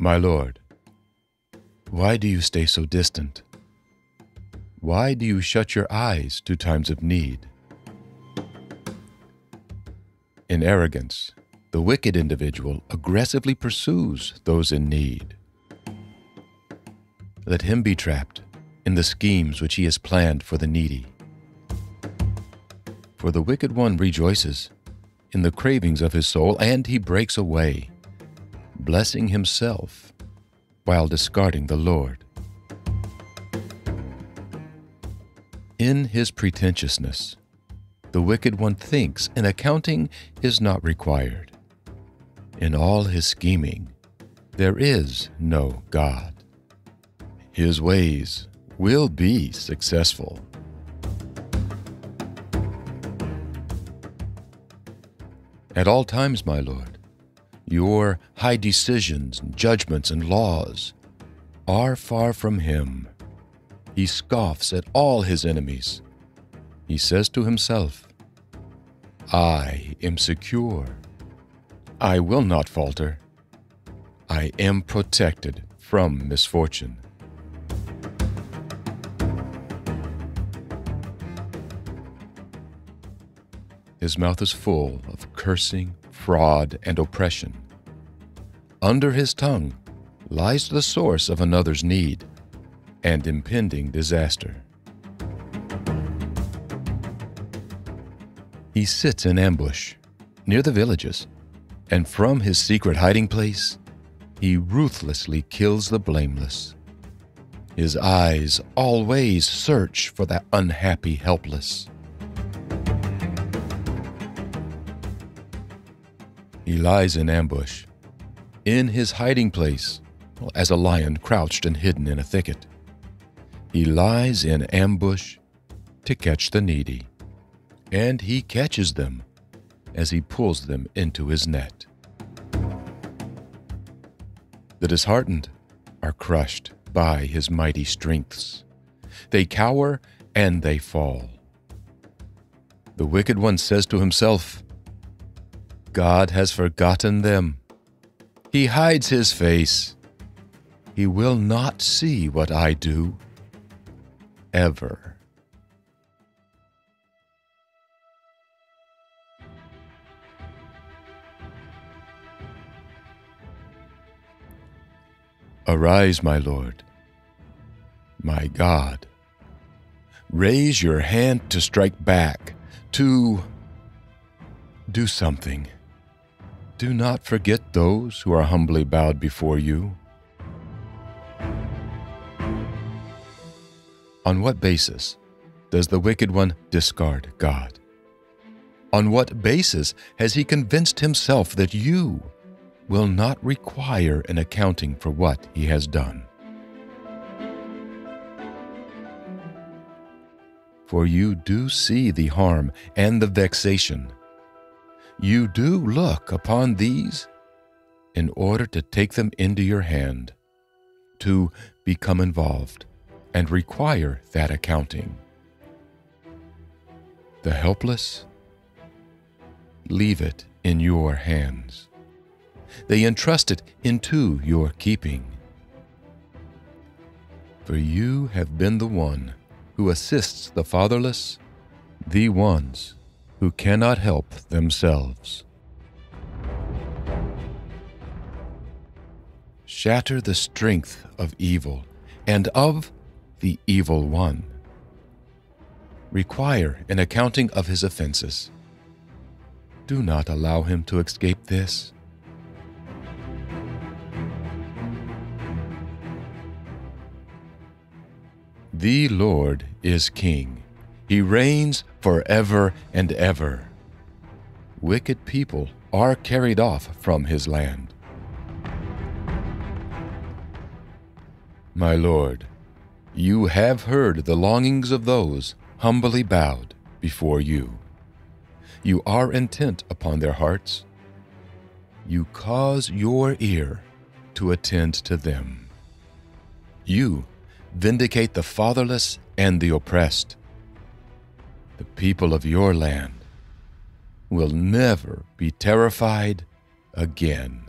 My Lord, why do you stay so distant? Why do you shut your eyes to times of need? In arrogance, the wicked individual aggressively pursues those in need. Let him be trapped in the schemes which he has planned for the needy. For the wicked one rejoices in the cravings of his soul, and he breaks away, blessing himself while discarding the Lord. In his pretentiousness, the wicked one thinks an accounting is not required. In all his scheming, there is no God. His ways will be successful. At all times, my Lord, your high decisions, and judgments, and laws are far from him. He scoffs at all his enemies. He says to himself, I am secure. I will not falter. I am protected from misfortune. His mouth is full of cursing, fraud, and oppression. Under his tongue lies the source of another's need and impending disaster. He sits in ambush near the villages, and from his secret hiding place, he ruthlessly kills the blameless. His eyes always search for that unhappy helpless. He lies in ambush, in his hiding place, as a lion crouched and hidden in a thicket. He lies in ambush to catch the needy, and he catches them as he pulls them into his net. The disheartened are crushed by his mighty strengths. They cower and they fall. The wicked one says to himself, God has forgotten them. He hides his face. He will not see what I do. Ever. Arise, my Lord, my God. Raise your hand to strike back, to do something. Do not forget those who are humbly bowed before you. On what basis does the wicked one discard God? On what basis has he convinced himself that you will not require an accounting for what he has done? For you do see the harm and the vexation you do look upon these in order to take them into your hand, to become involved and require that accounting. The helpless, leave it in your hands. They entrust it into your keeping. For you have been the one who assists the fatherless, the ones who cannot help themselves. Shatter the strength of evil and of the evil one. Require an accounting of his offenses. Do not allow him to escape this. The Lord is King. He reigns forever and ever. Wicked people are carried off from his land. My Lord, you have heard the longings of those humbly bowed before you. You are intent upon their hearts. You cause your ear to attend to them. You vindicate the fatherless and the oppressed the people of your land will never be terrified again.